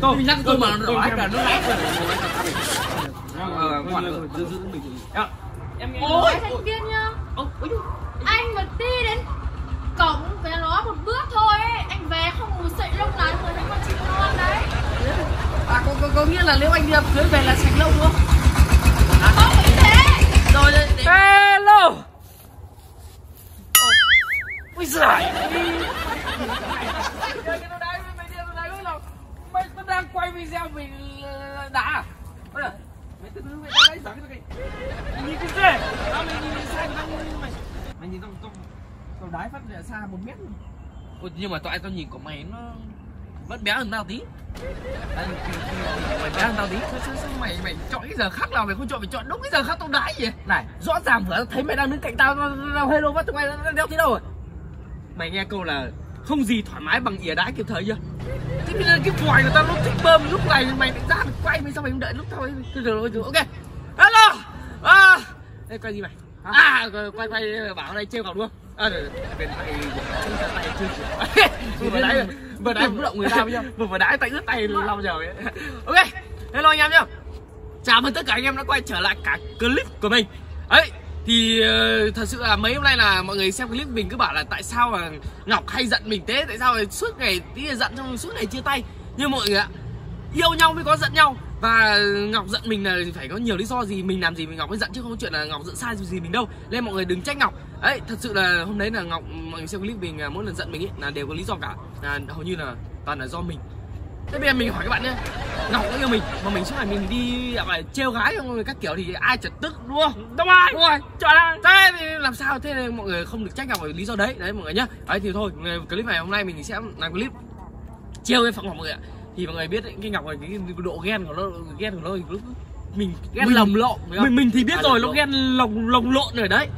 tôi- mình nhắc tôi mà nó tôi- nói tôi- cả nó lái rồi. ngoan rồi, giữ giữ mình em nghe Ôi, thành viên nhá. Anh mà đi đến cổng về nó một bước thôi ấy Anh về không một sợi lông nào rồi anh con chim non đấy. À có, có, có nghĩa là nếu anh đi cưới về là sạch lông đúng không? Không phải thế. Rồi. Hello! Ôi giời. Cái nó đáy mày đi nó đáy là Mày nó đang quay video mình ờ, đá à? Ôi giời, Mày đang đáy giỡn cái gì Mày nhìn cái gì? Đó mày nhìn sai mày nhìn mày. Mày nhìn tao tao Tao đáy phát ra xa một mét. Ôi, nhưng mà tao tao nhìn của mày nó vẫn bé hơn tao tí. Đấy, mày bé hơn tao tí. Sao, sao, sao mày mày chọn cái giờ khác nào mày không chọn? Mày chọn đúng cái giờ khác tao đái gì này rõ ràng vừa thấy mày đang đứng cạnh tao tao- tao hello bắt tụi mày nó đeo tí đâu rồi. Mày nghe câu là không gì thoải mái bằng ỉa đái kịp thời chưa thế bây giờ cái vòi người ta nó thích bơm lúc này mày lại ra mày quay mày sao mày không đợi lúc ấy Thôi rồi rồi ok. Hello à! Đây quay gì mày? À rồi, quay quay bảo đây trêu cậu đúng không? À bên tay tay chưa vừa vừa đái vừa đái vũ động người ta giờ vừa vừa đái tay ướt tay lau rồi ok hello anh em nhá. Chào mừng tất cả anh em đã quay trở lại cả clip của mình. Ấy thì ờ, thật sự là mấy hôm nay là mọi người xem clip mình cứ bảo là tại sao mà ngọc hay giận mình thế? Tại sao mà suốt ngày tí là giận trong suốt ngày chia tay? Nhưng mọi người ạ, yêu nhau mới có giận nhau. Và ngọc giận mình là phải có nhiều lý do gì mình làm gì mình ngọc mới giận chứ không có chuyện là ngọc giận sai gì mình đâu. Nên mọi người đừng trách ngọc. Ấy, thật sự là hôm đấy là ngọc, mọi người xem clip mình à, mỗi lần giận mình ấy là đều có lý do cả. Là hầu như là toàn là do mình thế bây giờ mình hỏi các bạn nhé. Ngọc có yêu mình mà mình suốt ngày mình đi phải trêu gái xong các kiểu thì ai chả tức đúng không? Đúng rồi. Đúng rồi. Chọn ai? Thế thì làm sao? Thế nên mọi người không được trách ngọc lý do đấy. Đấy mọi người nhá. Đấy thì thôi clip này hôm nay mình sẽ làm clip trêu cái phận ngọc mọi người ạ. Thì mọi người biết đấy, cái ngọc này cái độ ghen của nó ghen của nó thì lúc mình ghen Mình- lồng lộn mình mình thì biết À, rồi nó ghen lồng lồng lộn rồi đấy.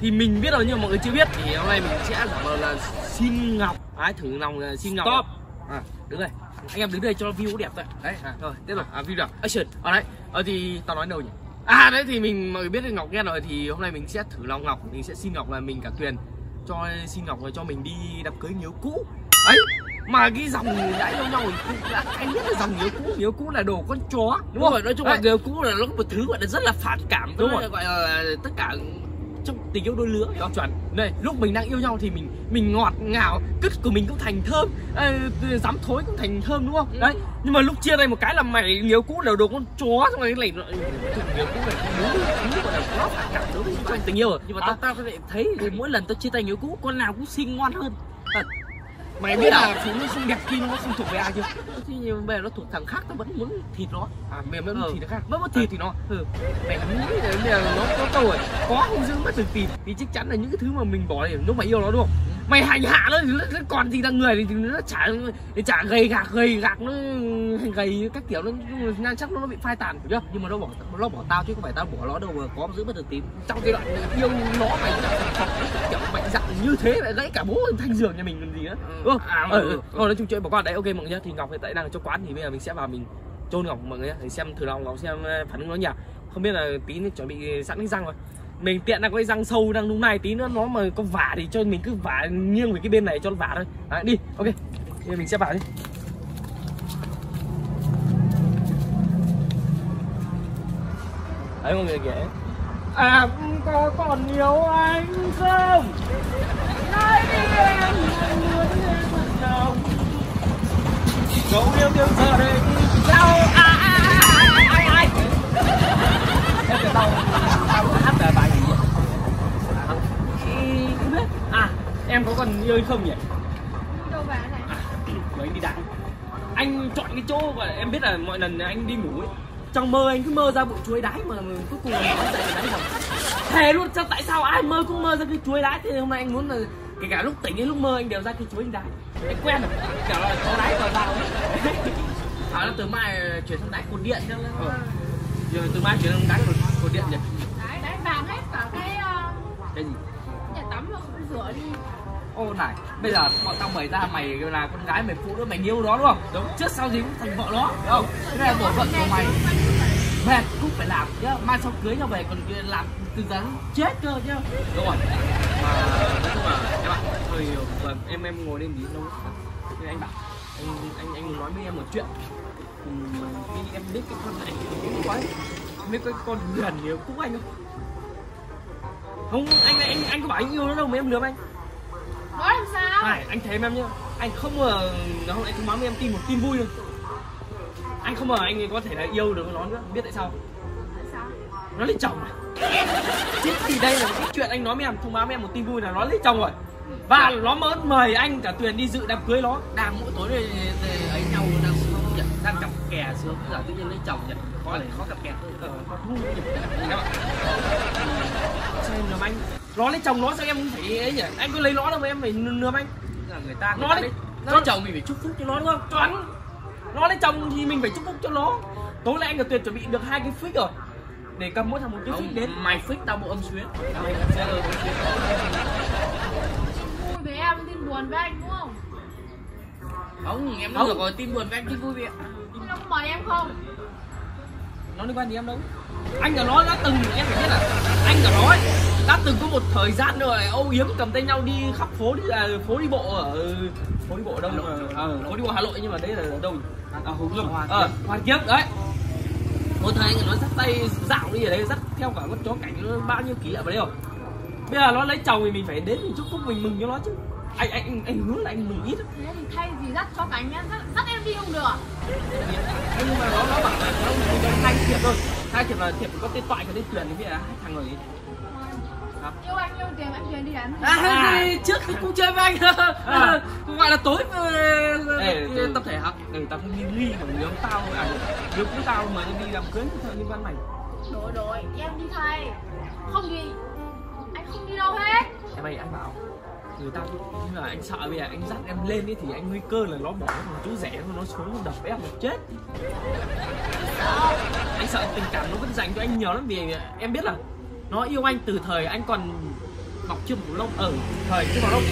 Thì mình biết rồi nhưng mà mọi người chưa biết. Thì hôm nay mình sẽ giả vờ là xin ngọc. Đấy thử lòng là xin ngọc Stop. à đứng đây. Anh em đứng đây cho view đẹp thôi. Đấy à, rồi tiếp tục. À, view đẹp action. Ở đấy. Ờ thì tao nói đâu nhỉ? À đấy thì mình mọi người biết được ngọc ghen rồi thì hôm nay mình sẽ thử lòng ngọc. Mình sẽ xin ngọc là mình cả tuyền cho xin ngọc là cho mình đi đám cưới nhớ cũ. Ấy mà cái dòng đã yêu nhau đã anh biết là dòng nhớ cũ. Nhớ cũ là đồ con chó đúng rồi nói chung là người cũ là nó có một thứ gọi là rất là phản cảm. Đúng đúng rồi. rồi. gọi là tất cả trong tình yêu đôi lứa hiểu không? chuẩn đây lúc mình đang yêu nhau thì mình mình ngọt ngào cứt của mình cũng thành thơm à, dám thối cũng thành thơm đúng không Ừ. đấy nhưng mà lúc chia tay một cái là mày nhớ cũ là đồ con chó xong rồi cái này nó nhớ cũ là đúng đúng gọi là quá phản cảm đối với tình yêu rồi nhưng mà tao tao lại thấy thì mỗi lần tao chia tay người cũ con nào cũng xinh ngoan hơn Thật. Mày biết là phụ nữ không đẹp khi nó không thuộc về ai chưa? Bây giờ nó thuộc thằng khác tao vẫn muốn thịt nó. À mày vẫn Ừ. thì nó khác. Vẫn muốn thì thịt. thì nó. Ừ. mày nghĩ là nó có câu rồi. Có không giữ mất được tìm thì chắc chắn là những cái thứ mà mình bỏ đi lúc mà yêu nó đúng không mày hành hạ nó thì nó, nó còn gì là người thì nó chả thì chả gầy gạc gầy gạc nó gầy các kiểu nó nhan chắc nó, nó bị phai tàn chưa? Nhưng mà nó bỏ nó bỏ tao chứ không phải tao bỏ nó đâu mà có giữ mất được tím trong cái đoạn yêu nó mày kiểu mạnh dạn như thế lại gãy cả bố thanh giường nhà mình còn gì nữa đúng không? À, ờ, ừ, ừ. ừ. nói chung chuyện bỏ qua đấy ok mọi người nhá. Thì ngọc hiện tại đang ở trong quán thì bây giờ mình sẽ vào mình chôn ngọc mọi người nhá. Để xem thử lòng ngọc xem ờ, phản ứng nó nhỉ. Không biết là tí chuẩn bị sẵn cái răng rồi mình tiện đang có cái răng sâu đang lúc này tí nữa nó mà có vả thì cho mình cứ vả nghiêng về cái bên này cho nó vả thôi. Đấy, đi ok. Thì mình sẽ vào đi. Đấy mọi người kể. À có còn nhiều anh không? Nói đi em muốn em thật lòng Cậu yêu thương giờ đây sao ai ai ai ai ai ai ai ai ai ai ai ai em có còn yêu không nhỉ? Đâu về này. Của anh đi đá anh chọn cái chỗ mà em biết là mọi lần anh đi ngủ ấy trong mơ anh cứ mơ ra bụi chuối đái mà cuối cùng là nói dậy đáy lòng thề luôn sao tại sao ai mơ cũng mơ ra cái chuối đái? Thì hôm nay anh muốn là kể cả lúc tỉnh đến lúc mơ anh đều ra cái chuối anh đái. Anh quen rồi kiểu là có đái vào vào ấy. Thảo là từ mai chuyển sang đáy cột điện cho nó Ờ. giờ từ mai chuyển sang đái cột cột điện nhỉ? Đấy, đấy, vàng hết cả cái ờ, cái gì? nhà tắm rồi rửa đi ô này bây giờ bọn tao mời ra mày là con gái mày phụ nữ mày yêu nó đúng không? Đúng. Trước sau gì cũng thành vợ nó đúng không? Này là bổn phận của mày mệt cũng phải làm nhá. Mai sau cưới nhau về còn làm từ giờ chết cơ chứ đúng rồi. Mà nói chung là em ạ thôi vâng em em ngồi lên tí lâu nên anh bảo anh anh anh nói với em một chuyện. Cái em biết cái con này cũng quái biết cái con gần nhiều cũng anh không? Không anh anh anh có bảo anh yêu nó đâu mà em lừa anh Nói làm sao? này anh thấy em nhá. Anh không ngờ hôm nay thông báo với em tin một tin vui rồi anh không ngờ anh ấy có thể là yêu được nó nữa. Biết tại sao Tại sao? nó lấy chồng này chính vì đây là cái chuyện anh nói với em thông báo với em một tin vui là nó lấy chồng rồi. Và nó mới mời anh cả tuyền đi dự đám cưới nó. Đang mỗi tối thì, thì ấy nhau đang sướng nhỉ đang cặp kè sướng bây giờ tự nhiên lấy chồng nhỉ khó là khó cặp kè Ờ, em ạ. xem lừa anh nó lấy chồng nó sao em không phải ấy nhỉ anh có lấy nó đâu mà em phải lừa anh là người ta người Nó ta đấy. lấy lấy chồng mình phải chúc phúc cho nó đúng không chuẩn nó lấy chồng thì mình phải chúc phúc cho nó tối nay anh và tuyền chuẩn bị được hai cái phích rồi để cầm mỗi thằng một cái phích đến mày phích tao bộ âm xuyến. Vui với em tin buồn với anh đúng không? không em Không. được rồi tin buồn với anh tin vui Nhưng nó mời em không? nó liên quan gì em đâu anh và nó đã từng em phải biết là anh và nó ấy, đã từng có một thời gian rồi âu yếm cầm tay nhau đi khắp phố đi à, phố đi bộ ở phố đi bộ ở đâu mà ờ, phố đi bộ hà nội nhưng mà đấy là ở đâu nhỉ? à hùng dương ờ hoàn kiếm đấy. Một thời anh nó dắt tay dạo đi ở đây dắt theo cả con chó cảnh nó bao nhiêu kỷ niệm ở đây rồi. Bây giờ nó lấy chồng thì mình phải đến mình chúc phúc mình mừng cho nó chứ. Anh anh anh, anh hứa là anh mừng ít Thế thì thay vì dắt cho cánh nhá, dắt, dắt em đi không được. Nhưng mà nó nó bảo là nó có hai thiệp thôi. Hai thiệp là thiệp có tên toại cái tên truyền thì bây giờ hai thằng rồi? Yêu anh yêu tiền anh tiền đi đánh. À, trước thì cũng chơi với anh. À. gọi là tối Ê, ờ, tập thể hả? Ừ tao không nghi nghi mà ông tao à người cũng tao mà đi làm cưới thợ liên quan mày Đổi đổi, em đi thay. Không thì anh không đi đâu hết. Em mày anh bảo người ta nhưng mà anh sợ bây giờ anh dắt em lên ấy thì anh nguy cơ là nó bỏ một chú rẻ nó xuống nó đập em là chết. Anh sợ tình cảm nó vẫn dành cho anh nhiều lắm vì em biết là nó yêu anh từ thời anh còn mọc chưa một lông ở thời chưa một lông.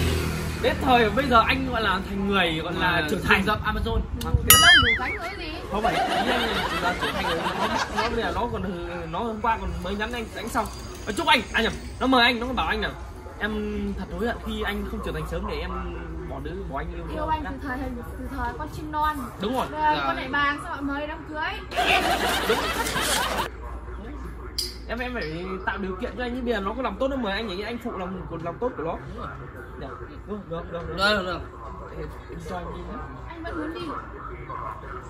Đến thời bây giờ anh gọi là thành người gọi là trưởng thành dập amazon. Đủ lông đủ cánh nữa gì? Không phải ý anh là trưởng thành rồi. Nó nó bây giờ nó còn nó hôm qua còn mới nhắn anh đánh xong. Nó chúc anh anh nhầm nó mời anh nó còn bảo anh là em thật hối hận khi anh không trưởng thành sớm để em bỏ đứa bỏ anh yêu Yêu anh từ thời từ thời con chim non. Đúng rồi. Bây giờ con đại bàng sao lại mời đám cưới em em phải tạo điều kiện cho anh như bây giờ nó có làm tốt nó mời anh nhỉ anh phụ lòng còn làm tốt của nó. Được, được được. Được được được. Được Em cho anh đi nhé Anh vẫn muốn đi.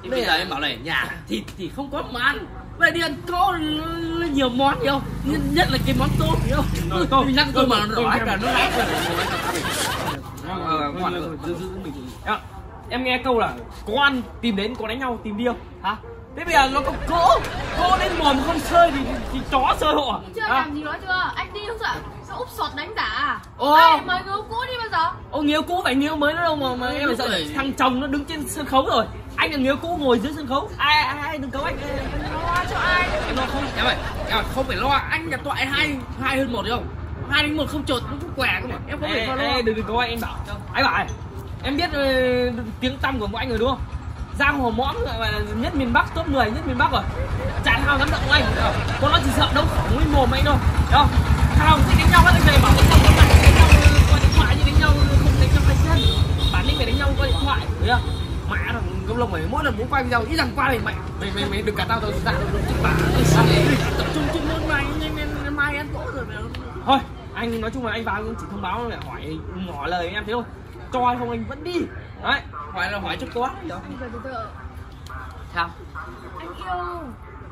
Thì bây giờ em bảo này nhà thịt thì không có mà ăn. Vậy đi ăn có nhiều món hiểu không? Nhất, nhất là cái món tôm hiểu không? Mình nhắc tôm mà nó thêm. cả nó lái rồi, giữ giữ mình Dạ, em nghe câu là có ăn tìm đến có đánh nhau tìm đi không? Hả thế bây giờ nó có cỗ cỗ đến mồm không sơi thì, thì chó sơi hộ à? Chưa à? làm gì đó chưa? Anh đi không sợ? Sao úp sọt đánh giả à? Ô. Ai mời người cũ đi bao giờ? Ô nhiều cũ phải nhiều mới nữa đâu mà mà em phải sợ rồi. thằng chồng nó đứng trên sân khấu rồi. Anh là nhiều cũ ngồi dưới sân khấu. Ai ai, ai đừng cấu anh. Lo cho ai? Nó không? Em ơi em ơi, không phải lo. Anh là toại hai hai hơn một được không? Hai đánh một không chột nó cũng què cơ mà. Em không phải lo. ê, đừng đừng có anh. Bảo anh bảo em biết ờ, tiếng tăm của mỗi anh rồi đúng không giang hồ mõm, gọi là nhất miền bắc, top 10 nhất miền bắc rồi. Chả thao dám động anh con nó chỉ sợ đâu khẩu nguyên mồm anh thôi đâu không? Thao thích đánh nhau hết anh về bảo đánh nhau có bạn đánh nhau coi điện thoại như đánh nhau, không đánh nhau đánh chân bản lĩnh phải đánh nhau coi điện thoại thấy không? Mã thằng công lông mày mỗi lần muốn quay video, ít rằng qua thì mày mày mày mày đừng cả tao tao ra tao bà tập trung chuyên môn mày nhưng mai ăn cỗ rồi mày thôi, anh nói chung là anh vào cũng chỉ thông báo là hỏi ngỏ lời em, thế thôi. Cho hay không anh vẫn đi. Đấy hỏi là hỏi từ từ từ sao? Anh yêu.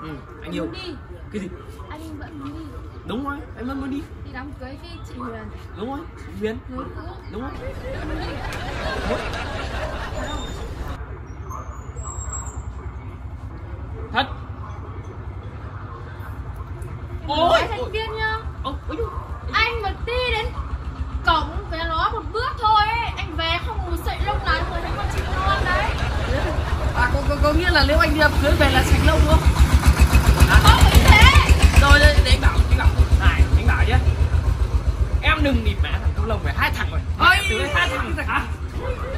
Ừ, anh yêu. Đi. Cái gì? Anh vẫn muốn đi. Đúng rồi anh vẫn muốn đi. Đi đám cưới cái chị Huyền. Đúng rồi huyền. Đúng rồi. Đúng. Thật không? thật Ôi ôi thành viên nhá ôi ôi Anh mà đi đến cổng về nó một bước thôi ấy Anh về không ngủ sậy lông lái mới thấy con chim non đấy à có, nghĩa là nếu anh đi cưới về là sạch lâu đúng không? Không phải thế. Rồi để, để anh bảo anh bảo. Này anh bảo nhé em đừng nịt mẹ thằng công lông phải hai thằng rồi. Từ đây hai thằng hả?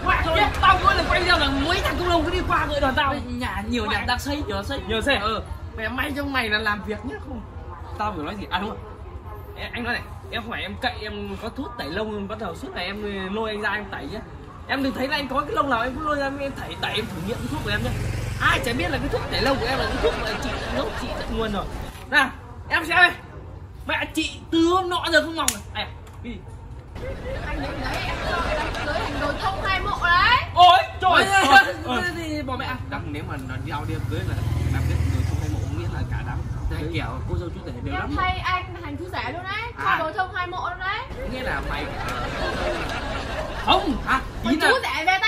Mẹ thôi, tao mỗi lần quay video là mấy thằng công lông cứ đi qua gợi đoàn tao. Nhà nhiều nhà đang xây nhiều xây. Nhờ xe ờ mẹ may cho mày là làm việc nhá không. Tao vừa nói gì? À đúng rồi. Anh nói này em không phải em cậy em có thuốc tẩy lông bắt đầu suốt ngày em lôi anh ra em tẩy nhá. Em đừng thấy là anh có cái lông nào em cũng lôi ra em thảy đẩy em thử nghiệm thuốc của em nhé ai chả biết là cái thuốc tẩy lông của em là cái thuốc mà chị nấu chị tận nguồn rồi. Nào em xem đây. Mẹ chị từ hôm nọ giờ không mỏng rồi. À, đi. Anh đấy em cho người ta cưới thành đồ thông hai mộ đấy. Ôi trời ơi. gì bỏ mẹ. Đăng nếu mà nó giao đi cưới là làm biết người không hay mộ nghĩa là cả đám cái kẻo cô dâu chú rể đều em lắm thay anh thành chú rể luôn đấy. Cho À. đồ thông hai mộ luôn đấy. Nghĩa là mày ờ, không à ý còn là chú rể về em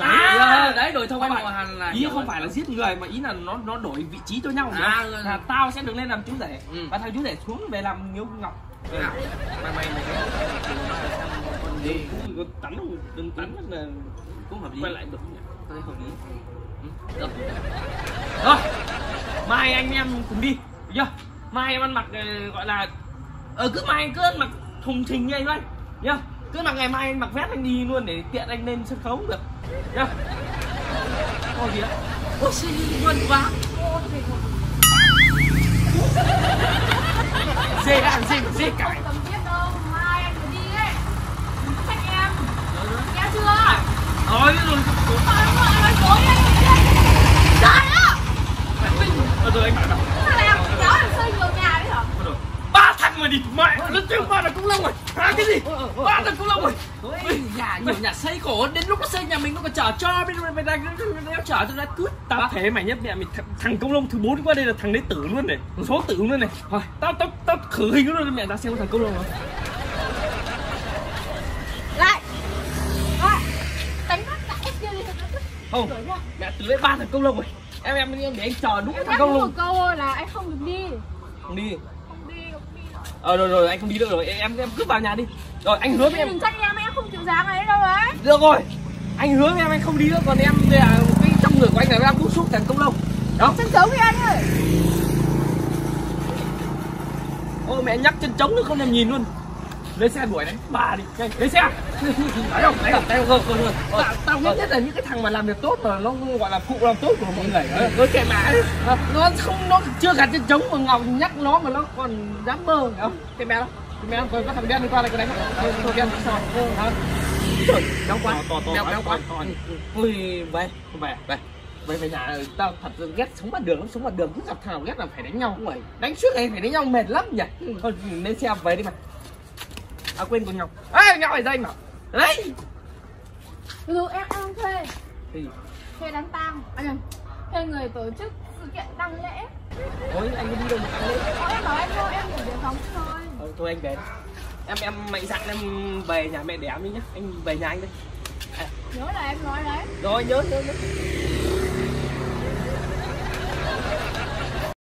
đấy À. ờ, đấy đổi thông qua mộ hẳn là ý không phải là giết người mà ý là nó nó đổi vị trí cho nhau À, à, là tao sẽ được lên làm chú rể Ừ. và thằng chú rể xuống về làm nghiêu ngọc mày mày mày tắm đừng tắm là cũng hợp lý quay lại được tôi hợp lý Ừ, được rồi mai anh em cùng đi được chưa mai em ăn mặc ờ, gọi là ờ cứ mai anh cứ ăn mặc thùng thình như anh thôi nhá cứ mặc ngày mai anh mặc vest anh đi luôn để tiện anh lên sân khấu được. Nhá. Có gì đó ôi xin vân quá. Dê ăn dê dê cải anh ấy. Đừng có trách em nghe chưa rồi. Rồi nói dối anh. Trời ơi. Rồi rồi anh bảo đâu Thằng này kéo làm xây nhiều nhà mà đi. Mẹ nó tiêu ba là cũng lông rồi. Hả cái gì? ba thằng cũng lông rồi. Ôi, nhà nhiều nhà xây khổ đến lúc nó xây nhà mình nó còn chở cho bên bên đây nó chở cho nó cướp. Tao thế mày nhất mẹ mày thằng, công lông thứ bốn qua đây là thằng đấy tử luôn này. Số tử luôn này. Thôi. Tao tao tao khử hình luôn mẹ tao xem thằng công lông không? Lại. Lại. Đánh phát cả kia đi. Không mẹ từ đấy ba thằng công lông rồi. Em em em để anh chờ đúng thằng công một lông câu thôi là anh không được đi. Không đi ờ rồi rồi anh không đi được rồi em em cứ vào nhà đi. Rồi anh hứa với em. Đừng trách em, em không chịu dáng ấy đâu đấy được rồi anh hứa với em anh không đi nữa còn em đây là cái trong người của anh là đang bút xúc thằng công lông. Đó. Chân trống đi anh ơi. Ô mẹ nhắc chân trống nữa không thèm nhìn luôn lên xe đuổi đấy bà đi. Nhanh lên xe. Đấy không? Đấy không? Đấy không không tao, biết nhất là những cái thằng mà làm việc tốt mà nó gọi là phụ làm tốt của mọi người. Nó kệ mẹ đi. Ờ, nó không nó chưa gạt chân trống mà ngọc nhắc nó mà nó còn dám mơ không cái mẹ đó. Cái mẹ đó. Có, thằng đen đi qua đây có đánh thôi đen sao hả trời đau quá. Đau đau quá. ui về về về. Về về nhà tao thật sự ghét sống mặt đường lắm. Sống mặt đường cứ gặp thằng ghét là phải đánh nhau. Vậy đánh suốt ngày phải đánh nhau mệt lắm nhỉ? Thôi lên xe về đi mà à quên con ngọc. Ê ngọc ở đây mà đấy. Ừ, em em thuê. Thì Thuê đám tang. À nhầm. Thuê người tổ chức sự kiện tang lễ. Thôi anh đi đâu mà em bảo anh thôi, em chỉ để phóng thôi. Thôi, thôi anh về. Em em mạnh dạn em về nhà mẹ đẻ đi nhá. Anh về nhà anh đi. Nhớ là em nói đấy. Rồi nhớ nhớ nhớ